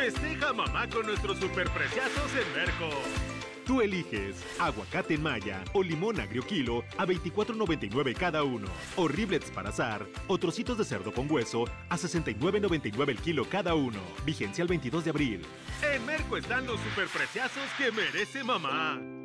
Festeja mamá con nuestros superpreciazos en Merco. Tú eliges aguacate en maya o limón agrio kilo a 24.99 cada uno. O riblets para azar o trocitos de cerdo con hueso a 69.99 el kilo cada uno. Vigencia el 22 de abril. En Merco están los superpreciazos que merece mamá.